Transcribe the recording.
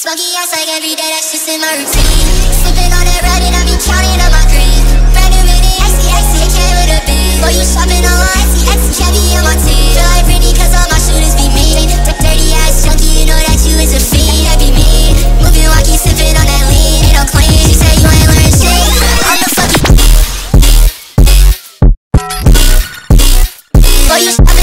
Smoky ass like every day, that's just in my routine. Sippin' on that red and I be counting on my green Brand new mini XT, XT, it came with a beam Boy, you shopping on my XT, XT, can't be on my team. Feel like Britney cause all my shooters be mean. Dirty ass junkie, you know that you is a fiend. That be me, moving wacky, sipping on that lean. It don't clean, she said you ain't learned shit. I'm the fucking Boy, you shopping